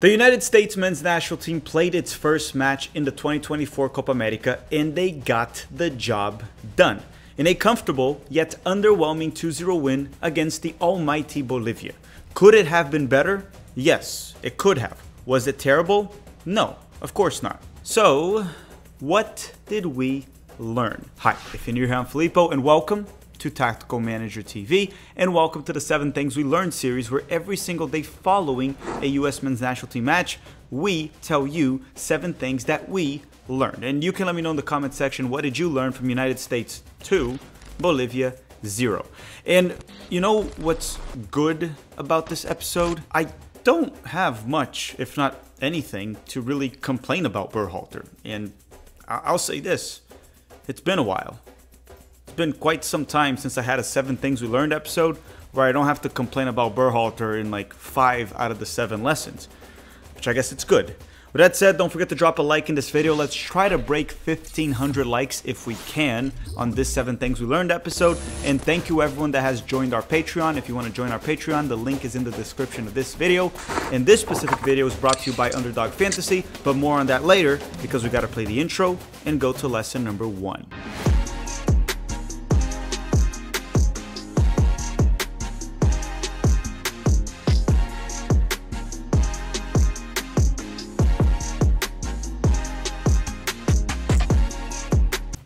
The United States men's national team played its first match in the 2024 Copa America and they got the job done in a comfortable yet underwhelming 2-0 win against the almighty Bolivia. Could it have been better? Yes, it could have. Was it terrible? No, of course not. So, what did we learn? Hi, if you're new here, I'm Filippo and welcome to Tactical Manager TV, and welcome to the 7 Things We Learned series, where every single day following a U.S. men's national team match, we tell you 7 things that we learned. And you can let me know in the comment section what did you learn from United States 2, Bolivia 0. And you know what's good about this episode? I don't have much, if not anything, to really complain about Berhalter. And I'll say this it's been a while been quite some time since I had a seven things we learned episode where I don't have to complain about Berhalter in like five out of the seven lessons, which I guess it's good. With that said, don't forget to drop a like in this video. Let's try to break 1500 likes if we can on this 7 Things We Learned episode. And thank you everyone that has joined our Patreon. If you want to join our Patreon, the link is in the description of this video. And this specific video is brought to you by Underdog Fantasy, but more on that later because we got to play the intro and go to lesson number one.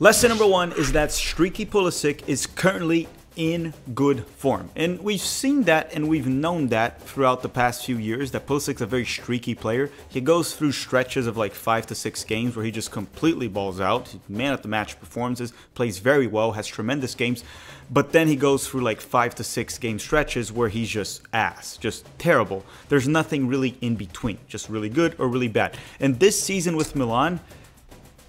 Lesson number one is that Streaky Pulisic is currently in good form. And we've seen that and we've known that throughout the past few years that Pulisic's a very streaky player. He goes through stretches of like five to six games where he just completely balls out. Man at the match performances, plays very well, has tremendous games. But then he goes through like five to six game stretches where he's just ass, just terrible. There's nothing really in between, just really good or really bad. And this season with Milan,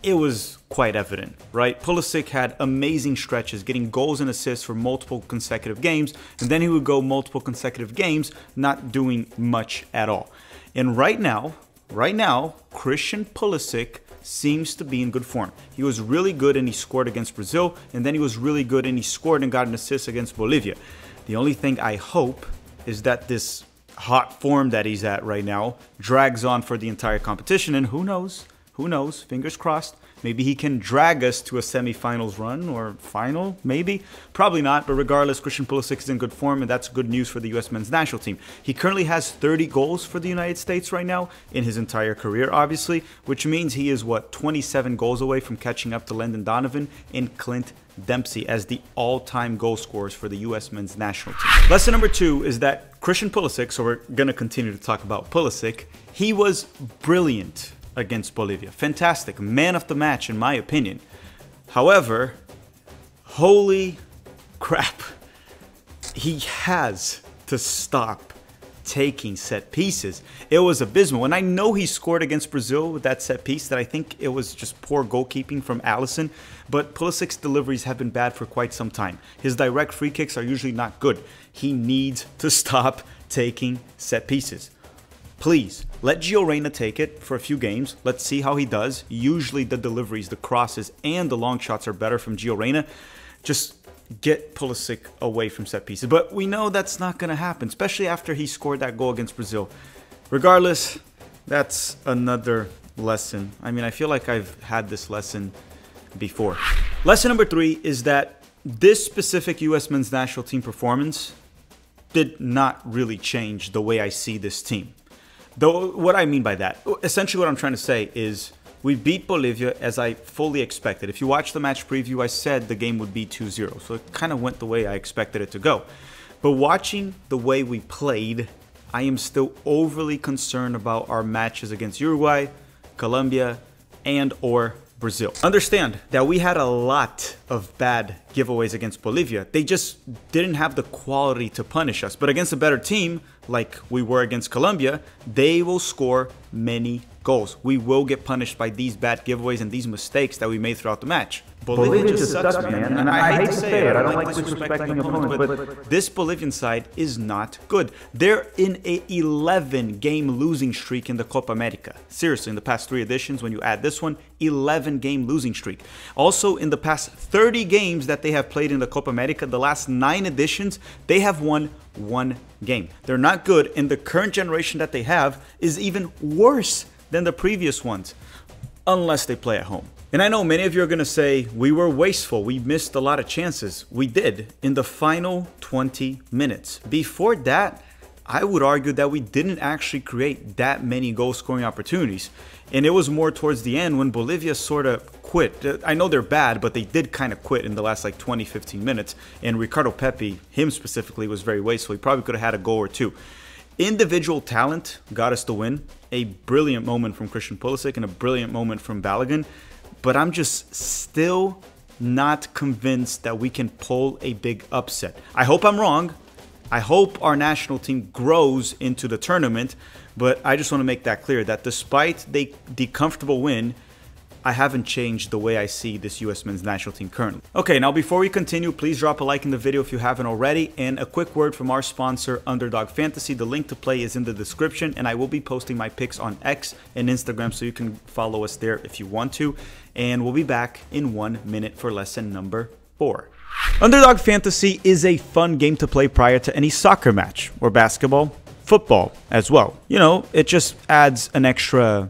it was quite evident, right? Pulisic had amazing stretches, getting goals and assists for multiple consecutive games, and then he would go multiple consecutive games not doing much at all. And right now, right now, Christian Pulisic seems to be in good form. He was really good and he scored against Brazil, and then he was really good and he scored and got an assist against Bolivia. The only thing I hope is that this hot form that he's at right now drags on for the entire competition, and who knows? Who knows? Fingers crossed. Maybe he can drag us to a semifinals run or final, maybe. Probably not, but regardless, Christian Pulisic is in good form, and that's good news for the U.S. men's national team. He currently has 30 goals for the United States right now in his entire career, obviously, which means he is, what, 27 goals away from catching up to Landon Donovan and Clint Dempsey as the all-time goal scorers for the U.S. men's national team. Lesson number two is that Christian Pulisic, so we're going to continue to talk about Pulisic, he was brilliant against Bolivia. Fantastic. Man of the match, in my opinion. However, holy crap. He has to stop taking set pieces. It was abysmal. And I know he scored against Brazil with that set piece that I think it was just poor goalkeeping from Alisson, But Pulisic's deliveries have been bad for quite some time. His direct free kicks are usually not good. He needs to stop taking set pieces. Please, let Gio Reyna take it for a few games. Let's see how he does. Usually the deliveries, the crosses, and the long shots are better from Gio Reyna. Just get Pulisic away from set pieces. But we know that's not going to happen, especially after he scored that goal against Brazil. Regardless, that's another lesson. I mean, I feel like I've had this lesson before. Lesson number three is that this specific U.S. men's national team performance did not really change the way I see this team. Though, what I mean by that, essentially what I'm trying to say is we beat Bolivia as I fully expected. If you watch the match preview, I said the game would be 2-0. So it kind of went the way I expected it to go. But watching the way we played, I am still overly concerned about our matches against Uruguay, Colombia, and or Brazil. Understand that we had a lot of bad giveaways against Bolivia. They just didn't have the quality to punish us. But against a better team, like we were against Colombia, they will score many goals. We will get punished by these bad giveaways and these mistakes that we made throughout the match. Bolivia, Bolivia just sucks, sucks man. And, I, I hate to say it, I don't like disrespecting opponents, but, but this Bolivian side is not good. They're in a 11 game losing streak in the Copa America. Seriously, in the past three editions, when you add this one, 11 game losing streak. Also, in the past 30 games that they have played in the Copa America, the last nine editions, they have won one game. They're not good, and the current generation that they have is even worse than the previous ones, unless they play at home. And I know many of you are going to say, we were wasteful, we missed a lot of chances. We did in the final 20 minutes. Before that, I would argue that we didn't actually create that many goal scoring opportunities. And it was more towards the end when Bolivia sort of quit. Uh, I know they're bad, but they did kind of quit in the last like 20, 15 minutes. And Ricardo Pepi, him specifically, was very wasteful. He probably could have had a goal or two. Individual talent got us the win. A brilliant moment from Christian Pulisic and a brilliant moment from Balogun but I'm just still not convinced that we can pull a big upset. I hope I'm wrong. I hope our national team grows into the tournament, but I just want to make that clear that despite the, the comfortable win, I haven't changed the way I see this US men's national team currently. Okay, now before we continue, please drop a like in the video if you haven't already, and a quick word from our sponsor, Underdog Fantasy. The link to play is in the description, and I will be posting my picks on X and Instagram, so you can follow us there if you want to. And we'll be back in one minute for lesson number four. Underdog Fantasy is a fun game to play prior to any soccer match or basketball, football as well. You know, it just adds an extra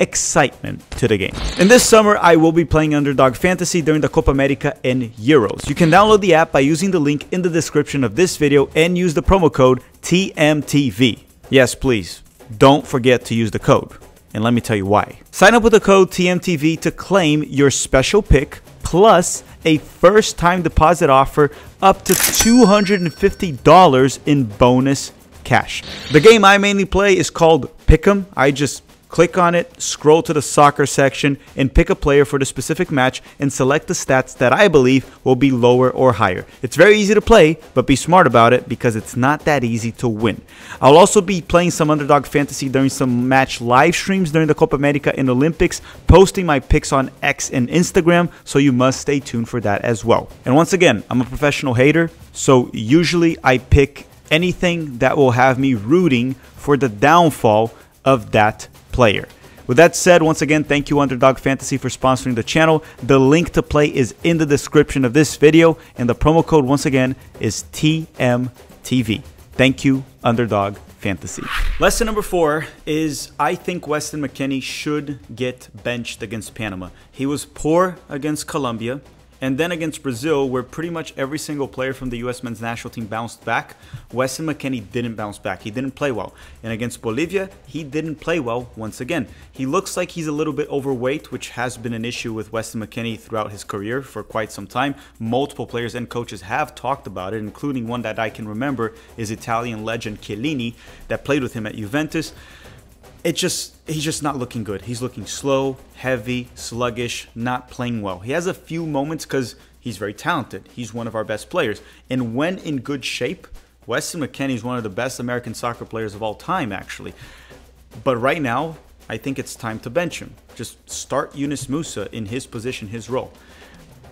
excitement to the game. In this summer, I will be playing Underdog Fantasy during the Copa America and Euros. You can download the app by using the link in the description of this video and use the promo code TMTV. Yes, please, don't forget to use the code. And let me tell you why. Sign up with the code TMTV to claim your special pick plus a first time deposit offer up to $250 in bonus cash. The game I mainly play is called Pick'em. I just Click on it, scroll to the soccer section, and pick a player for the specific match and select the stats that I believe will be lower or higher. It's very easy to play, but be smart about it because it's not that easy to win. I'll also be playing some underdog fantasy during some match live streams during the Copa America and Olympics, posting my picks on X and Instagram, so you must stay tuned for that as well. And once again, I'm a professional hater, so usually I pick anything that will have me rooting for the downfall of that player. With that said, once again, thank you Underdog Fantasy for sponsoring the channel. The link to play is in the description of this video, and the promo code, once again, is TMTV. Thank you, Underdog Fantasy. Lesson number four is I think Weston McKennie should get benched against Panama. He was poor against Colombia. And then against Brazil, where pretty much every single player from the U.S. men's national team bounced back, Weston McKennie didn't bounce back. He didn't play well. And against Bolivia, he didn't play well once again. He looks like he's a little bit overweight, which has been an issue with Weston McKennie throughout his career for quite some time. Multiple players and coaches have talked about it, including one that I can remember is Italian legend Chiellini that played with him at Juventus it just he's just not looking good. He's looking slow, heavy, sluggish, not playing well. He has a few moments because he's very talented. He's one of our best players, and when in good shape, Weston McKennie is one of the best American soccer players of all time, actually. But right now, I think it's time to bench him. Just start Yunus Musah in his position, his role.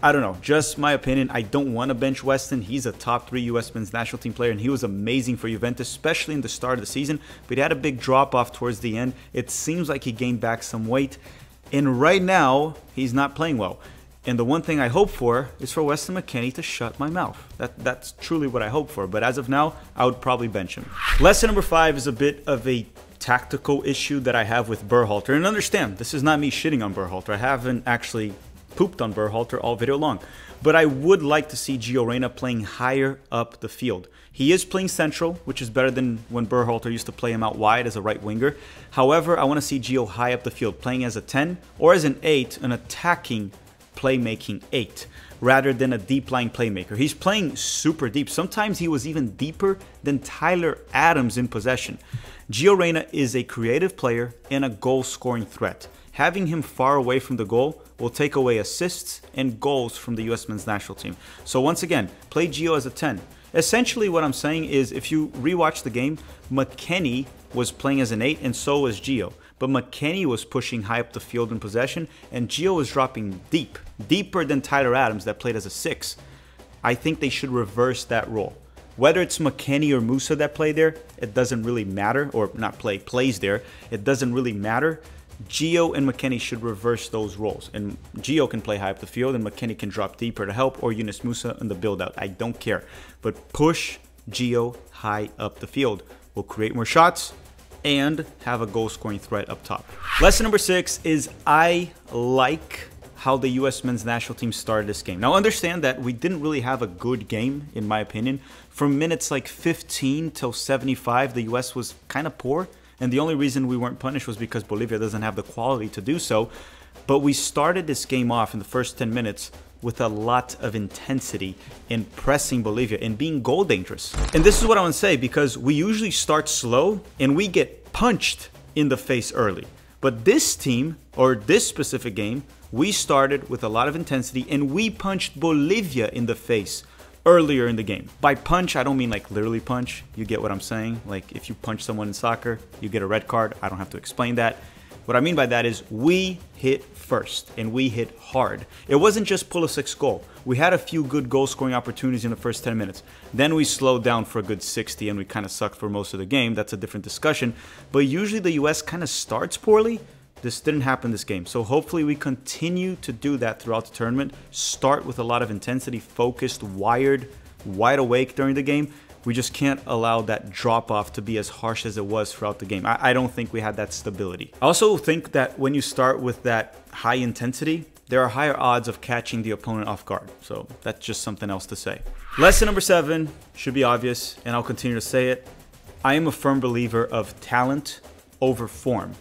I don't know, just my opinion. I don't want to bench Weston. He's a top three U.S. men's national team player, and he was amazing for Juventus, especially in the start of the season. But he had a big drop off towards the end. It seems like he gained back some weight, and right now he's not playing well. And the one thing I hope for is for Weston McKennie to shut my mouth. That, that's truly what I hope for. But as of now, I would probably bench him. Lesson number five is a bit of a tactical issue that I have with Berhalter. And understand, this is not me shitting on Berhalter. I haven't actually pooped on Berhalter all video long. But I would like to see Gio Reyna playing higher up the field. He is playing central, which is better than when Berhalter used to play him out wide as a right winger. However, I want to see Gio high up the field, playing as a 10 or as an 8, an attacking playmaking 8 rather than a deep line playmaker. He's playing super deep. Sometimes he was even deeper than Tyler Adams in possession. Gio Reyna is a creative player and a goal scoring threat. Having him far away from the goal will take away assists and goals from the US men's national team. So once again, play Gio as a 10. Essentially, what I'm saying is if you rewatch the game, McKennie was playing as an 8 and so was Gio. But McKennie was pushing high up the field in possession, and Gio was dropping deep, deeper than Tyler Adams that played as a 6. I think they should reverse that role. Whether it's McKennie or Musah that play there, it doesn't really matter, or not play, plays there, it doesn't really matter. Gio and McKennie should reverse those roles. And Gio can play high up the field, and McKennie can drop deeper to help, or Yunus Musah in the build out. I don't care. But push Gio high up the field. We'll create more shots and have a goal scoring threat up top. Lesson number six is I like how the US men's national team started this game. Now understand that we didn't really have a good game in my opinion. From minutes like 15 till 75 the US was kind of poor and the only reason we weren't punished was because Bolivia doesn't have the quality to do so. But we started this game off in the first 10 minutes with a lot of intensity in pressing Bolivia and being goal dangerous. And this is what I want to say because we usually start slow and we get punched in the face early. But this team, or this specific game, we started with a lot of intensity and we punched Bolivia in the face earlier in the game. By punch, I don't mean like literally punch. You get what I'm saying? Like if you punch someone in soccer, you get a red card. I don't have to explain that. What I mean by that is we hit first and we hit hard. It wasn't just Pulisic's goal. We had a few good goal scoring opportunities in the first 10 minutes. Then we slowed down for a good 60 and we kind of sucked for most of the game. That's a different discussion. But usually the US kind of starts poorly this didn't happen this game. So hopefully we continue to do that throughout the tournament. Start with a lot of intensity, focused, wired, wide awake during the game. We just can't allow that drop off to be as harsh as it was throughout the game. I, I don't think we had that stability. I also think that when you start with that high intensity, there are higher odds of catching the opponent off guard. So that's just something else to say. Lesson number seven should be obvious, and I'll continue to say it. I am a firm believer of talent over form.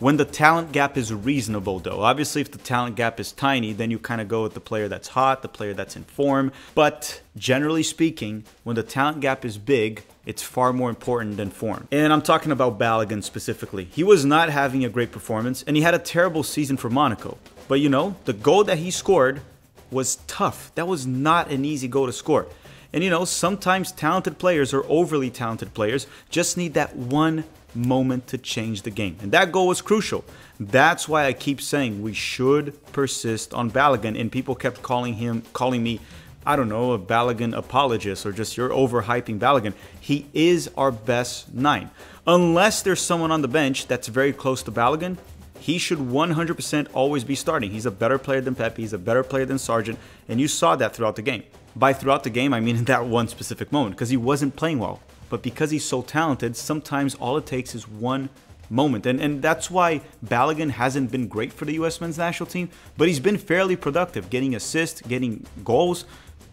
When the talent gap is reasonable, though. Obviously, if the talent gap is tiny, then you kind of go with the player that's hot, the player that's in form. But generally speaking, when the talent gap is big, it's far more important than form. And I'm talking about Balogun specifically. He was not having a great performance, and he had a terrible season for Monaco. But you know, the goal that he scored was tough. That was not an easy goal to score. And you know, sometimes talented players or overly talented players just need that one moment to change the game. And that goal was crucial. That's why I keep saying we should persist on Balogun. And people kept calling him, calling me, I don't know, a Balogun apologist or just you're overhyping Balogun. He is our best nine. Unless there's someone on the bench that's very close to Balogun, he should 100% always be starting. He's a better player than Pepi. He's a better player than Sargent. And you saw that throughout the game. By throughout the game, I mean in that one specific moment because he wasn't playing well but because he's so talented, sometimes all it takes is one moment. And, and that's why Balogun hasn't been great for the US men's national team, but he's been fairly productive, getting assists, getting goals,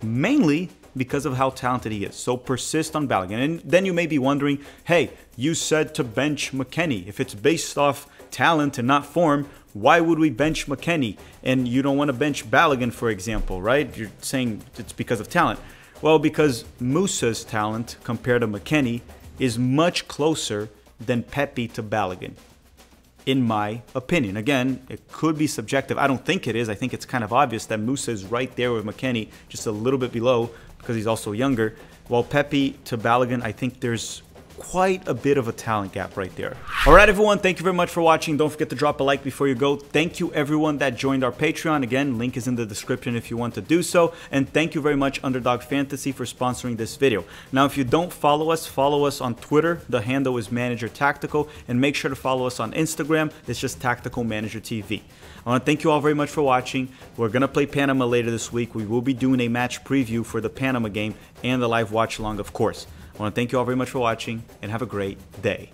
mainly because of how talented he is. So persist on Balogun. And then you may be wondering, hey, you said to bench McKennie. If it's based off talent and not form, why would we bench McKennie? And you don't want to bench Balogun, for example, right? You're saying it's because of talent. Well, because Musah's talent compared to McKennie is much closer than Pepi to Balogun, in my opinion. Again, it could be subjective. I don't think it is. I think it's kind of obvious that Musah is right there with McKennie, just a little bit below because he's also younger. While Pepi to Balogun, I think there's quite a bit of a talent gap right there. All right, everyone, thank you very much for watching. Don't forget to drop a like before you go. Thank you, everyone that joined our Patreon. Again, link is in the description if you want to do so. And thank you very much, Underdog Fantasy, for sponsoring this video. Now, if you don't follow us, follow us on Twitter. The handle is Manager Tactical. And make sure to follow us on Instagram. It's just Tactical Manager TV. I want to thank you all very much for watching. We're going to play Panama later this week. We will be doing a match preview for the Panama game and the live watch along, of course. I want to thank you all very much for watching and have a great day.